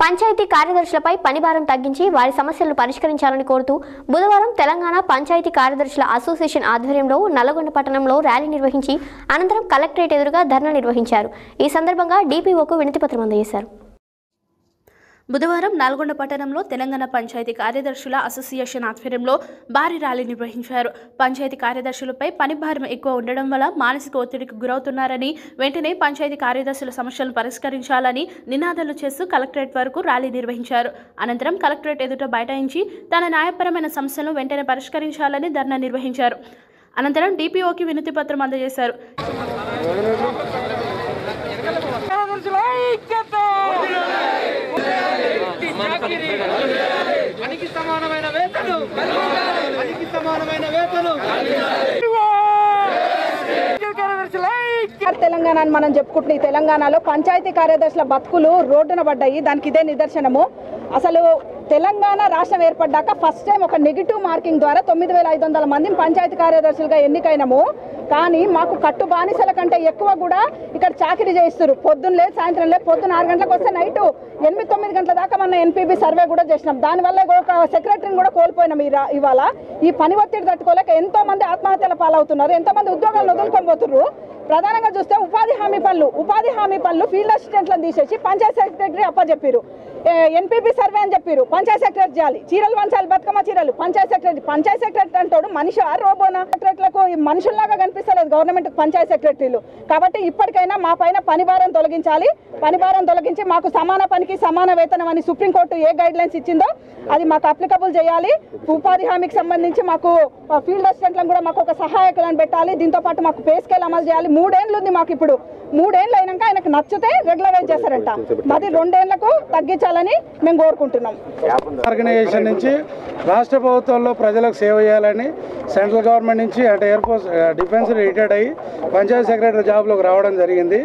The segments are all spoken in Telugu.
పంచాయతీ కార్యదర్శులపై పనిభారం తగ్గించి వారి సమస్యలను పరిష్కరించాలని కోరుతూ బుధవారం తెలంగాణ పంచాయతీ కార్యదర్శుల అసోసియేషన్ ఆధ్వర్యంలో నల్లగొండ పట్టణంలో ర్యాలీ నిర్వహించి అనంతరం కలెక్టరేట్ ఎదురుగా ధర్నా నిర్వహించారు. ఈ సందర్భంగా డీపీఓకు వినతిపత్రం అందజేశారు. బుధవారం నల్గొండ పట్టణంలో తెలంగాణ పంచాయతీ కార్యదర్శుల అసోసియేషన్ ఆధ్వర్యంలో భారీ ర్యాలీ నిర్వహించారు. పంచాయతీ కార్యదర్శులపై పనిభారం ఎక్కువ ఉండడం వల్ల మానసిక ఒత్తిడికి గురవుతున్నారని వెంటనే పంచాయతీ కార్యదర్శుల సమస్యలను పరిష్కరించాలని నినాదాలు చేస్తూ కలెక్టరేట్ వరకు ర్యాలీ నిర్వహించారు. అనంతరం కలెక్టరేట్ ఎదుట బైఠాయించి తన న్యాయపరమైన సమస్యలను వెంటనే పరిష్కరించాలని ధర్నా నిర్వహించారు. అనంతరం డిపిఓకి వినతి పత్రం అందజేశారు. సమానమైన వేతలు పనికి సమానమైన వేతలు తెలంగాణ అని మనం చెప్పుకుంటున్న ఈ తెలంగాణలో పంచాయతీ కార్యదర్శుల బతుకులు రోడ్డున పడ్డాయి. దానికి ఇదే నిదర్శనము. అసలు తెలంగాణ రాష్ట్రం ఏర్పడ్డాక ఫస్ట్ టైం ఒక నెగిటివ్ మార్కింగ్ ద్వారా తొమ్మిది వేల ఐదు వందల మందిని పంచాయతీ కార్యదర్శులుగా ఎన్నికైనము. కానీ మాకు కట్టు బానిసల కంటే ఎక్కువ కూడా ఇక్కడ చాకరీ చేయిస్తారు పొద్దున్న లేదు సాయంత్రం లేదు పొద్దున్న ఆరు గంటలకు వస్తే నైట్ ఎనిమిది తొమ్మిది గంటల దాకా మన ఎన్పీబీ సర్వే కూడా చేసినాం. దానివల్ల ఒక సెక్రటరీని కూడా కోల్పోయినాం ఈ ఇవాళ. ఈ పని ఒత్తిడి తట్టుకోలేక ఎంతో మంది ఆత్మహత్యల పాలవుతున్నారు. ఎంతోమంది ఉద్యోగాలు వదులుకొని పోతున్నారు ప్రధానంగా చూస్తే ఉపాధి హామీ పనులు ఉపాధి హామీ పనులు ఫీల్డ్ అసిస్టెంట్లను తీసేసి పంచాయత్ సెక్రటరీ అప్పచెప్పారు ఎన్పీపీ సర్వే అని చెప్పారు పంచాయత్ సెక్రటరీ చేయాలి. చీరలు వంచాలి బతుకమ్మ చీరలు. పంచాయత్ సెక్రటరీ పంచాయత్ సెక్రటరీ అంటాడు మనిషి ఆ రోబోనా? సెక్రటరీలకు మనుషుల్లాగా కనిపిస్తలేదు గవర్నమెంట్ పంచాయత్ సెక్రటరీలు. కాబట్టి ఇప్పటికైనా మా పైన పనిభారం తొలగించాలి. పనిభారం తొలగించి మాకు సమాన పనికి సమాన వేతనం అని సుప్రీంకోర్టు ఏ గైడ్ లైన్స్ ఇచ్చిందో అది మాకు అప్లికబుల్ చేయాలి. ఉపాధి హామీకి సంబంధించి మాకు ఫీల్డ్ అసిస్టెంట్లను కూడా మాకు ఒక సహాయకులను పెట్టాలి. దీంతో పాటు మాకు పే స్కేల్ అమలు చేయాలి. మూడేళ్ళు ఉంది మాకు ఇప్పుడు. మూడేళ్ళు అయినాక ఆయనకు నచ్చితే రెగ్యులరైజ్ చేస్తారంట. మాది రెండేళ్ళకు తగ్గించాలని మేము కోరుకుంటున్నాం. ఆర్గనైజేషన్ నుంచి రాష్ట్ర ప్రభుత్వంలో ప్రజలకు సేవ చేయాలని సెంట్రల్ గవర్నమెంట్ నుంచి అంటే ఎయిర్ ఫోర్స్ డిఫెన్స్ రిటైర్డ్ అయ్యి పంచాయత్ సెక్రటరీ జాబ్లోకి రావడం జరిగింది.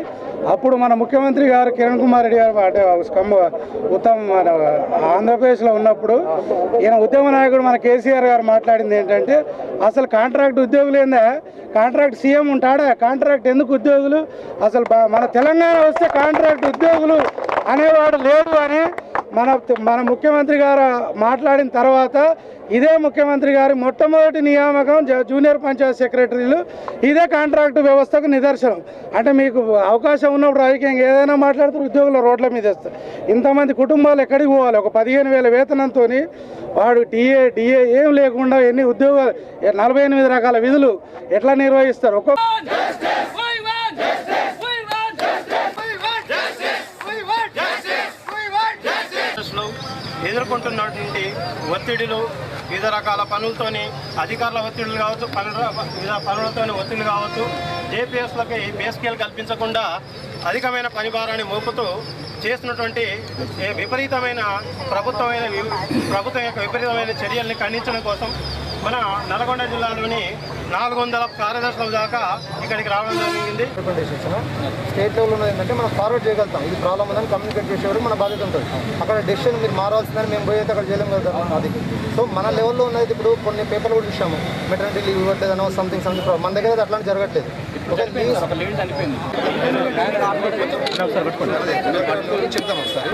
అప్పుడు మన ముఖ్యమంత్రి గారు కిరణ్ కుమార్ రెడ్డి గారు అంటే స్కమ్ ఉత్తమ మన ఆంధ్రప్రదేశ్లో ఉన్నప్పుడు ఈయన ఉద్యమ నాయకుడు మన కేసీఆర్ గారు మాట్లాడింది ఏంటంటే అసలు కాంట్రాక్ట్ ఉద్యోగులు ఏందా? కాంట్రాక్ట్ సీఎం ఉంటాడా? కాంట్రాక్ట్ ఎందుకు ఉద్యోగులు? అసలు మన తెలంగాణ వస్తే కాంట్రాక్ట్ ఉద్యోగులు అనేవాడు లేడు అని మన మన ముఖ్యమంత్రి గారు మాట్లాడిన తర్వాత ఇదే ముఖ్యమంత్రి గారి మొట్టమొదటి నియామకం జ- జూనియర్ పంచాయత్ సెక్రటరీలు ఇదే కాంట్రాక్ట్ వ్యవస్థకు నిదర్శనం. అంటే మీకు అవకాశం ఉన్నప్పుడు రాజకీయంగా ఏదైనా మాట్లాడుతూ ఉద్యోగులు రోడ్ల మీద వేస్తారు. ఇంతమంది కుటుంబాలు ఎక్కడికి పోవాలి? ఒక పదిహేను వేల వేతనంతో వాడు డిఏ డిఏ ఏం లేకుండా ఎన్ని ఉద్యోగాలు నలభై ఎనిమిది రకాల విధులు ఎట్లా నిర్వహిస్తారు? ఒక్కొక్క ఎదుర్కొంటున్నటువంటి ఒత్తిడిలు వివిధ రకాల పనులతోని అధికారుల ఒత్తిడులు కావచ్చు పనుల వివిధ పనులతోని ఒత్తిడి కావచ్చు జేపీఎస్లకి బేస్కేలు కల్పించకుండా అధికమైన పనిభారాన్ని మోపుతూ చేసినటువంటి విపరీతమైన ప్రభుత్వమైన వి- ప్రభుత్వం యొక్క విపరీతమైన చర్యల్ని ఖండించడం కోసం మన నల్గొండ జిల్లాలోని నాలుగు వందల కార్యదర్శుల దాకా ఇక్కడికి రావడం జరిగింది. స్టేట్ లెవెల్లో ఏంటంటే మనం ఫార్వర్డ్ చేయగలుగుతాం. ఇది ప్రాబ్లం ఉందని కమ్యూనికేట్ చేసేవాడు మన బాధ్యత ఉంటుంది. అక్కడ డెసిషన్ మీరు మారాల్సిందని మేము పోయి అక్కడ చేయలేము కదా అది సో మన లెవెల్లో ఉన్నది ఇప్పుడు కొన్ని పేపర్లు కూడా చూసాము. మెటర్నిటీ లీవ్ ఇవ్వట్లేదు అనో సంథింగ్ సంథింగ్ ప్రాబ్లం మన దగ్గర అట్లాంటి జరగట్లేదు. చెప్తాం ఒకసారి.